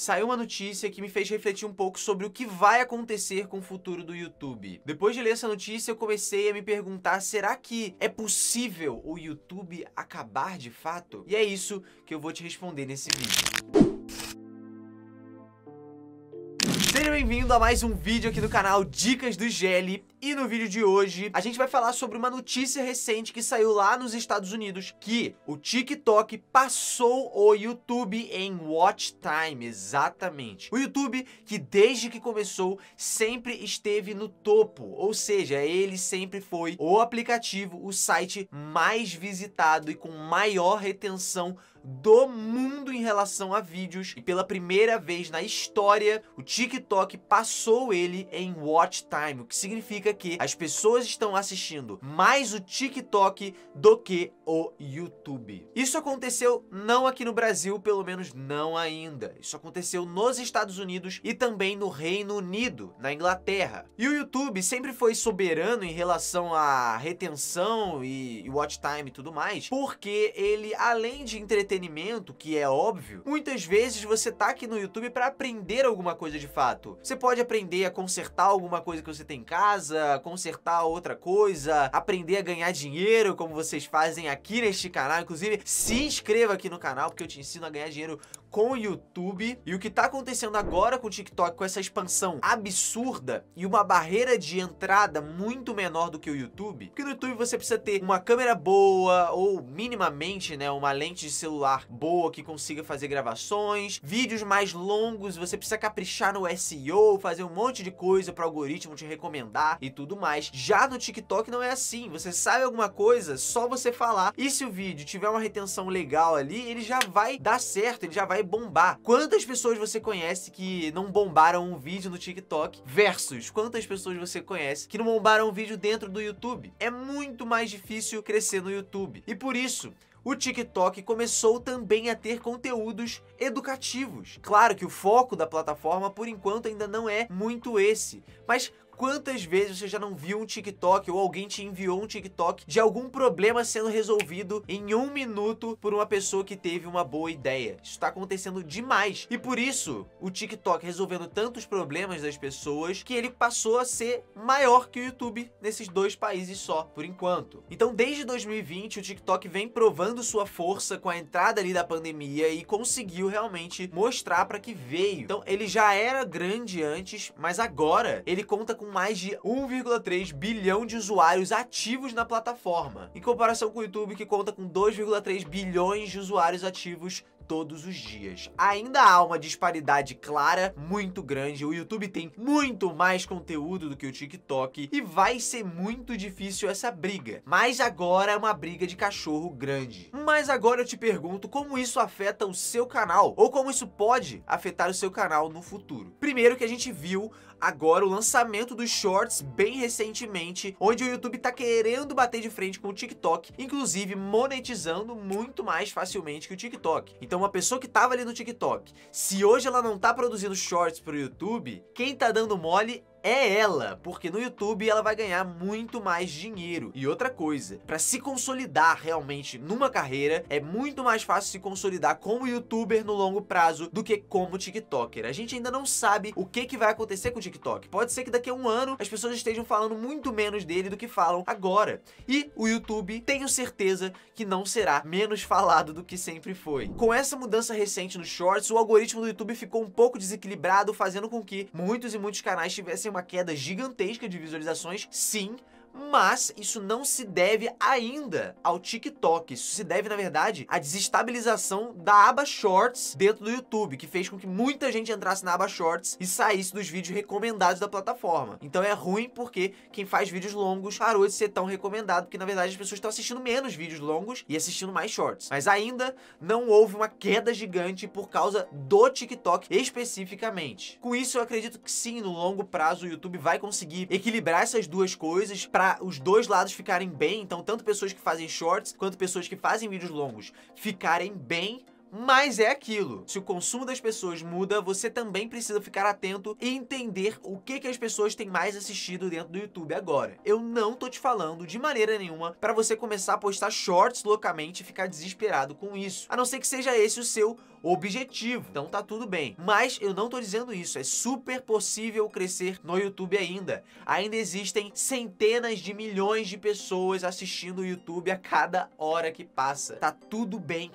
saiu uma notícia que me fez refletir um pouco sobre o que vai acontecer com o futuro do YouTube. Depois de ler essa notícia, eu comecei a me perguntar: será que é possível o YouTube acabar de fato? E é isso que eu vou te responder nesse vídeo. Seja bem-vindo a mais um vídeo aqui no canal Dicas do GL e no vídeo de hoje a gente vai falar sobre uma notícia recente que saiu lá nos Estados Unidos que o TikTok passou o YouTube em watch time, exatamente. O YouTube que desde que começou sempre esteve no topo, ou seja, ele sempre foi o aplicativo, o site mais visitado e com maior retenção do mundo em relação a vídeos e pela primeira vez na história o TikTok passou ele em watch time, o que significa que as pessoas estão assistindo mais o TikTok do que o YouTube. Isso aconteceu não aqui no Brasil, pelo menos não ainda. Isso aconteceu nos Estados Unidos e também no Reino Unido, na Inglaterra. E o YouTube sempre foi soberano em relação à retenção e watch time e tudo mais, porque ele além de entreter entretenimento, que é óbvio, muitas vezes você tá aqui no YouTube para aprender alguma coisa de fato. Você pode aprender a consertar alguma coisa que você tem em casa, consertar outra coisa, aprender a ganhar dinheiro, como vocês fazem aqui neste canal. Inclusive, se inscreva aqui no canal, porque eu te ensino a ganhar dinheiro com o YouTube. E o que tá acontecendo agora com o TikTok, com essa expansão absurda e uma barreira de entrada muito menor do que o YouTube, porque no YouTube você precisa ter uma câmera boa ou minimamente, né, uma lente de celular boa que consiga fazer gravações, vídeos mais longos, você precisa caprichar no SEO, fazer um monte de coisa para o algoritmo te recomendar e tudo mais. Já no TikTok não é assim, você sabe alguma coisa, só você falar. E se o vídeo tiver uma retenção legal ali, ele já vai dar certo, ele já vai vai bombar. Quantas pessoas você conhece que não bombaram um vídeo no TikTok versus quantas pessoas você conhece que não bombaram um vídeo dentro do YouTube? É muito mais difícil crescer no YouTube. E por isso, o TikTok começou também a ter conteúdos educativos. Claro que o foco da plataforma por enquanto ainda não é muito esse, mas Quantas vezes você já não viu um TikTok ou alguém te enviou um TikTok de algum problema sendo resolvido em um minuto por uma pessoa que teve uma boa ideia? Isso está acontecendo demais. E por isso, o TikTok resolvendo tantos problemas das pessoas que ele passou a ser maior que o YouTube nesses dois países só, por enquanto. Então, desde 2020, o TikTok vem provando sua força com a entrada ali da pandemia e conseguiu realmente mostrar para que veio. Então, ele já era grande antes, mas agora ele conta com mais de 1,3 bilhão de usuários ativos na plataforma, em comparação com o YouTube que conta com 2,3 bilhões de usuários ativos todos os dias. Ainda há uma disparidade clara, muito grande. O YouTube tem muito mais conteúdo do que o TikTok e vai ser muito difícil essa briga. Mas agora é uma briga de cachorro grande. Mas agora eu te pergunto como isso afeta o seu canal ou como isso pode afetar o seu canal no futuro. Primeiro que a gente viu agora o lançamento dos shorts bem recentemente, onde o YouTube tá querendo bater de frente com o TikTok, inclusive monetizando muito mais facilmente que o TikTok. Então uma pessoa que tava ali no TikTok, se hoje ela não tá produzindo shorts pro YouTube, quem tá dando mole é ela, porque no YouTube ela vai ganhar muito mais dinheiro. E outra coisa, para se consolidar realmente numa carreira, é muito mais fácil se consolidar como youtuber no longo prazo do que como tiktoker. A gente ainda não sabe o que, que vai acontecer com o TikTok. Pode ser que daqui a um ano as pessoas estejam falando muito menos dele do que falam agora. E o YouTube, tenho certeza que não será menos falado do que sempre foi. Com essa mudança recente nos shorts, o algoritmo do YouTube ficou um pouco desequilibrado, fazendo com que muitos e muitos canais tivessem uma queda gigantesca de visualizações, sim, mas isso não se deve ainda ao TikTok. Isso se deve, na verdade, à desestabilização da aba Shorts dentro do YouTube, que fez com que muita gente entrasse na aba Shorts e saísse dos vídeos recomendados da plataforma. Então é ruim porque quem faz vídeos longos parou de ser tão recomendado, porque na verdade as pessoas estão assistindo menos vídeos longos e assistindo mais shorts. Mas ainda não houve uma queda gigante por causa do TikTok especificamente. Com isso, eu acredito que sim, no longo prazo o YouTube vai conseguir equilibrar essas duas coisas para os dois lados ficarem bem, então tanto pessoas que fazem shorts quanto pessoas que fazem vídeos longos ficarem bem Mas é aquilo. Se o consumo das pessoas muda, você também precisa ficar atento e entender o que, que as pessoas têm mais assistido dentro do YouTube agora. Eu não tô te falando de maneira nenhuma para você começar a postar shorts loucamente e ficar desesperado com isso. A não ser que seja esse o seu objetivo. Então tá tudo bem. Mas eu não tô dizendo isso. É super possível crescer no YouTube ainda. Ainda existem centenas de milhões de pessoas assistindo o YouTube a cada hora que passa. Tá tudo bem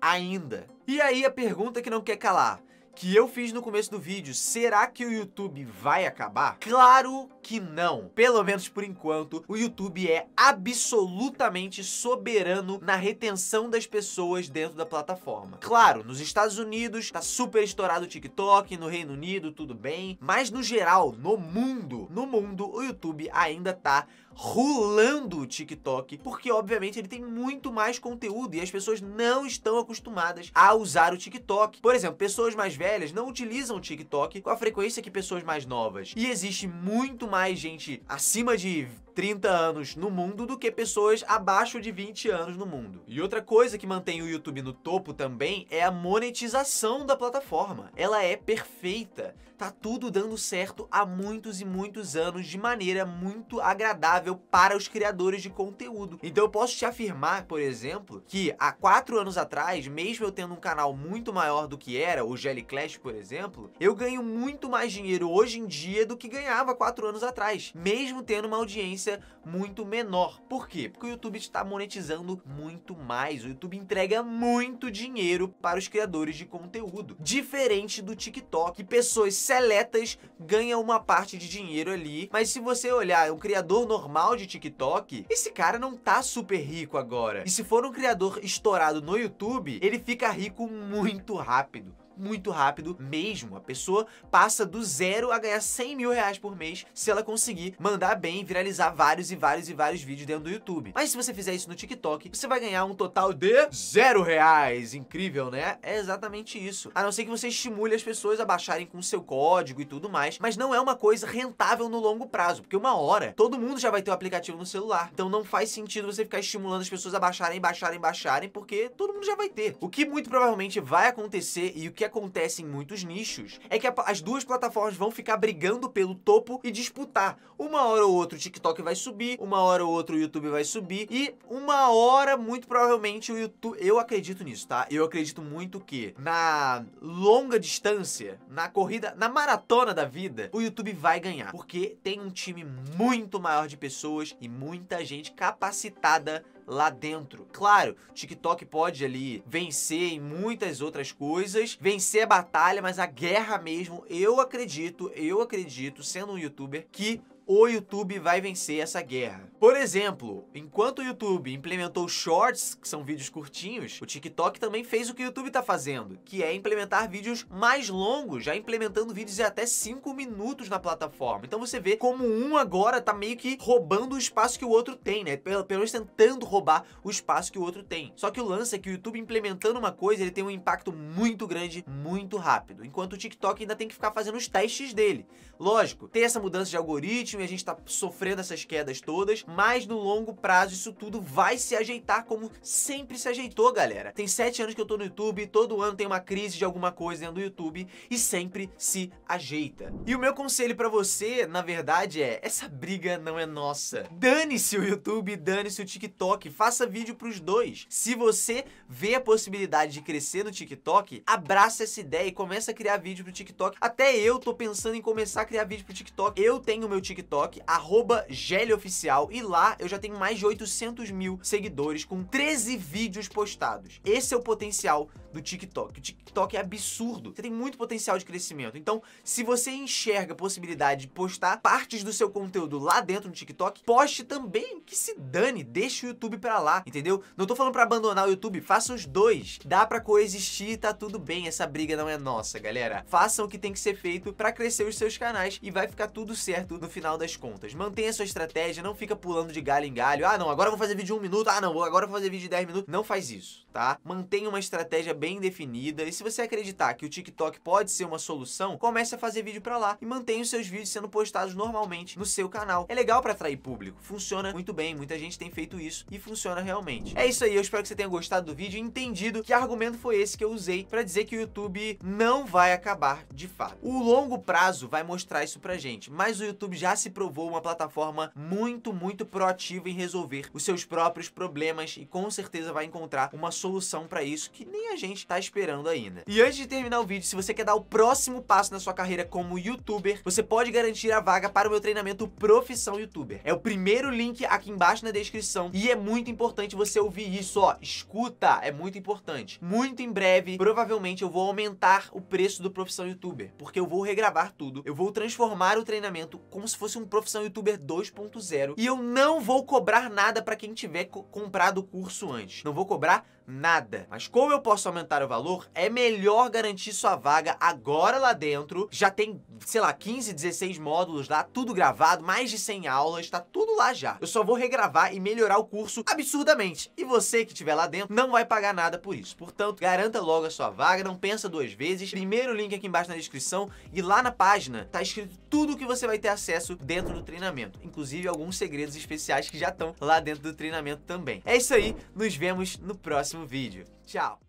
ainda. E aí a pergunta que não quer calar que eu fiz no começo do vídeo, será que o YouTube vai acabar? Claro que não. Pelo menos por enquanto, o YouTube é absolutamente soberano na retenção das pessoas dentro da plataforma. Claro, nos Estados Unidos tá super estourado o TikTok, no Reino Unido tudo bem, mas no geral, no mundo, no mundo, o YouTube ainda tá rolando o TikTok, porque obviamente ele tem muito mais conteúdo e as pessoas não estão acostumadas a usar o TikTok. Por exemplo, pessoas mais velhas não utilizam o TikTok com a frequência que pessoas mais novas. E existe muito mais gente acima de 30 anos no mundo do que pessoas abaixo de 20 anos no mundo. E outra coisa que mantém o YouTube no topo também é a monetização da plataforma. Ela é perfeita. Tá tudo dando certo há muitos e muitos anos de maneira muito agradável para os criadores de conteúdo. Então eu posso te afirmar, por exemplo, que há quatro anos atrás, mesmo eu tendo um canal muito maior do que era, o Jelly Clash, por exemplo, eu ganho muito mais dinheiro hoje em dia do que ganhava quatro anos atrás, mesmo tendo uma audiência audiência muito menor. Por quê? Porque o YouTube está monetizando muito mais. O YouTube entrega muito dinheiro para os criadores de conteúdo. Diferente do TikTok, pessoas seletas ganham uma parte de dinheiro ali. Mas se você olhar um criador normal de TikTok, esse cara não tá super rico agora. E se for um criador estourado no YouTube, ele fica rico muito rápido muito rápido mesmo. A pessoa passa do zero a ganhar 100 mil reais por mês se ela conseguir mandar bem viralizar vários e vários e vários vídeos dentro do YouTube. Mas se você fizer isso no TikTok, você vai ganhar um total de zero reais. Incrível, né? É exatamente isso. A não ser que você estimule as pessoas a baixarem com seu código e tudo mais, mas não é uma coisa rentável no longo prazo, porque uma hora todo mundo já vai ter o aplicativo no celular. Então não faz sentido você ficar estimulando as pessoas a baixarem, baixarem, baixarem, porque todo mundo já vai ter. O que muito provavelmente vai acontecer e o que acontece em muitos nichos é que a, as duas plataformas vão ficar brigando pelo topo e disputar. Uma hora ou outra o TikTok vai subir, uma hora ou outra o YouTube vai subir e uma hora muito provavelmente o YouTube, eu acredito nisso, tá? Eu acredito muito que na longa distância, na corrida, na maratona da vida, o YouTube vai ganhar, porque tem um time muito maior de pessoas e muita gente capacitada lá dentro. Claro, TikTok pode ali vencer em muitas outras coisas, vencer a batalha, mas a guerra mesmo, eu acredito, eu acredito, sendo um youtuber, que o YouTube vai vencer essa guerra. Por exemplo, enquanto o YouTube implementou Shorts, que são vídeos curtinhos, o TikTok também fez o que o YouTube está fazendo, que é implementar vídeos mais longos, já implementando vídeos de até 5 minutos na plataforma. Então você vê como um agora tá meio que roubando o espaço que o outro tem, né? Pelo, menos tentando roubar o espaço que o outro tem. Só que o lance é que o YouTube implementando uma coisa, ele tem um impacto muito grande, muito rápido, enquanto o TikTok ainda tem que ficar fazendo os testes dele. Lógico, tem essa mudança de algoritmo, e a gente tá sofrendo essas quedas todas, mas no longo prazo isso tudo vai se ajeitar como sempre se ajeitou, galera. Tem sete anos que eu tô no YouTube, todo ano tem uma crise de alguma coisa dentro do YouTube e sempre se ajeita. E o meu conselho para você, na verdade, é essa briga não é nossa. Dane-se o YouTube, dane-se o TikTok, faça vídeo pros dois. Se você vê a possibilidade de crescer no TikTok, abraça essa ideia e começa a criar vídeo pro TikTok. Até eu tô pensando em começar a criar vídeo pro TikTok. Eu tenho meu TikTok TikTok, arroba GellyOficial, e lá eu já tenho mais de 800 mil seguidores com 13 vídeos postados. Esse é o potencial do TikTok. O TikTok é absurdo. Você tem muito potencial de crescimento. Então, se você enxerga a possibilidade de postar partes do seu conteúdo lá dentro no TikTok, poste também, que se dane, deixe o YouTube pra lá, entendeu? Não tô falando pra abandonar o YouTube, faça os dois. Dá pra coexistir, tá tudo bem, essa briga não é nossa, galera. Façam o que tem que ser feito pra crescer os seus canais e vai ficar tudo certo no final das contas. Mantenha sua estratégia, não fica pulando de galho em galho. Ah, não, agora eu vou fazer vídeo de um minuto. Ah, não, agora eu vou fazer vídeo de 10 minutos. Não faz isso, tá? Mantenha uma estratégia bem definida. E se você acreditar que o TikTok pode ser uma solução, comece a fazer vídeo pra lá e mantenha os seus vídeos sendo postados normalmente no seu canal. É legal pra atrair público. Funciona muito bem. Muita gente tem feito isso e funciona realmente. É isso aí. Eu espero que você tenha gostado do vídeo e entendido que argumento foi esse que eu usei pra dizer que o YouTube não vai acabar de fato. O longo prazo vai mostrar isso pra gente, mas o YouTube já se provou uma plataforma muito, muito proativa em resolver os seus próprios problemas e com certeza vai encontrar uma solução pra isso que nem a gente tá esperando ainda. E antes de terminar o vídeo, se você quer dar o próximo passo na sua carreira como YouTuber, você pode garantir a vaga para o meu treinamento Profissão YouTuber. É o primeiro link aqui embaixo na descrição e é muito importante você ouvir isso, ó, escuta, é muito importante. Muito em breve, provavelmente eu vou aumentar o preço do Profissão YouTuber, porque eu vou regravar tudo, eu vou transformar o treinamento como se fosse um Profissão YouTuber 2.0 e eu não vou cobrar nada para quem tiver co comprado o curso antes. Não vou cobrar nada. Mas como eu posso aumentar o valor, é melhor garantir sua vaga agora lá dentro. Já tem, sei lá, 15, 16 módulos lá, tudo gravado, mais de 100 aulas, tá tudo lá já. Eu só vou regravar e melhorar o curso absurdamente. E você que estiver lá dentro não vai pagar nada por isso. Portanto, garanta logo a sua vaga, não pensa duas vezes. Primeiro link aqui embaixo na descrição e lá na página tá escrito tudo que você vai ter acesso dentro do treinamento, inclusive alguns segredos especiais que já estão lá dentro do treinamento também. É isso aí, nos vemos no próximo vídeo. Tchau!